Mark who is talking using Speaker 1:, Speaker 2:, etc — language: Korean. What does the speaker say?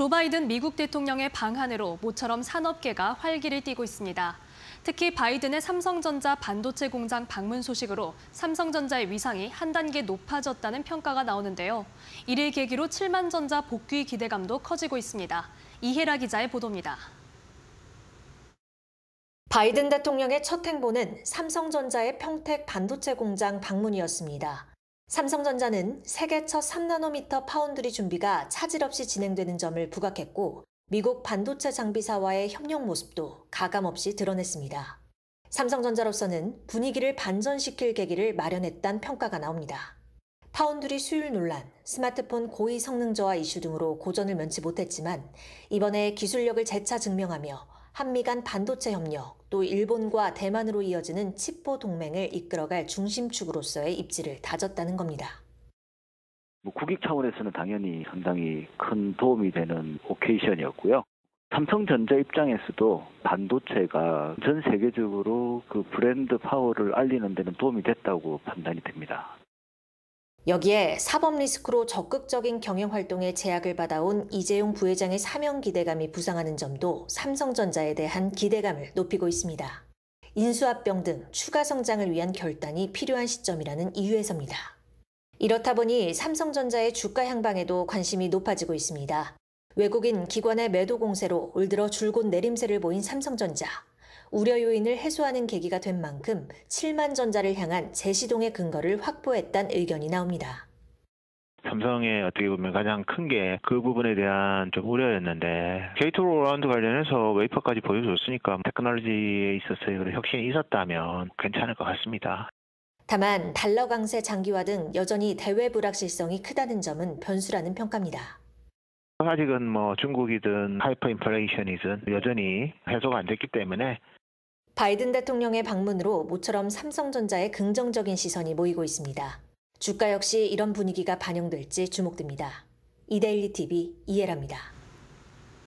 Speaker 1: 조 바이든 미국 대통령의 방한으로 모처럼 산업계가 활기를 띠고 있습니다. 특히 바이든의 삼성전자 반도체 공장 방문 소식으로 삼성전자의 위상이 한 단계 높아졌다는 평가가 나오는데요. 이를 계기로 7만 전자 복귀 기대감도 커지고 있습니다. 이혜라 기자의 보도입니다.
Speaker 2: 바이든 대통령의 첫 행보는 삼성전자의 평택 반도체 공장 방문이었습니다. 삼성전자는 세계 첫 3나노미터 파운드리 준비가 차질 없이 진행되는 점을 부각했고 미국 반도체 장비사와의 협력 모습도 가감 없이 드러냈습니다. 삼성전자로서는 분위기를 반전시킬 계기를 마련했다는 평가가 나옵니다. 파운드리 수율 논란, 스마트폰 고의 성능 저하 이슈 등으로 고전을 면치 못했지만 이번에 기술력을 재차 증명하며 한미 간 반도체 협력, 또 일본과 대만으로 이어지는 칩보 동맹을 이끌어갈 중심축으로서의 입지를 다졌다는 겁니다.
Speaker 3: 뭐 국익 차원에서는 당연히 상당히 큰 도움이 되는 오케이션이었고요. 삼성전자 입장에서도 반도체가 전 세계적으로 그 브랜드 파워를 알리는 데는 도움이 됐다고 판단이 됩니다.
Speaker 2: 여기에 사법 리스크로 적극적인 경영 활동에 제약을 받아온 이재용 부회장의 사명 기대감이 부상하는 점도 삼성전자에 대한 기대감을 높이고 있습니다. 인수합병 등 추가 성장을 위한 결단이 필요한 시점이라는 이유에서입니다. 이렇다 보니 삼성전자의 주가 향방에도 관심이 높아지고 있습니다. 외국인 기관의 매도 공세로 올 들어 줄곧 내림세를 보인 삼성전자. 우려 요인을 해소하는 계기가 된 만큼 7만 전자를 향한 재시동의 근거를 확보했다는 의견이 나옵니다.
Speaker 4: 삼성의 어떻게 보면 가장 큰 게 그 부분에 대한 좀 우려였는데 gate all around 관련해서 웨이퍼까지 보여줬으니까 테크놀로지에 있어서의 혁신이 있었다면 괜찮을 것 같습니다.
Speaker 2: 다만 달러 강세 장기화 등 여전히 대외 불확실성이 크다는 점은 변수라는 평가입니다.
Speaker 4: 아직은 뭐 중국이든 하이퍼 인플레이션이든 여전히 해소가 안 됐기 때문에
Speaker 2: 바이든 대통령의 방문으로 모처럼 삼성전자에 긍정적인 시선이 모이고 있습니다. 주가 역시 이런 분위기가 반영될지 주목됩니다. 이데일리 TV 이혜라입니다.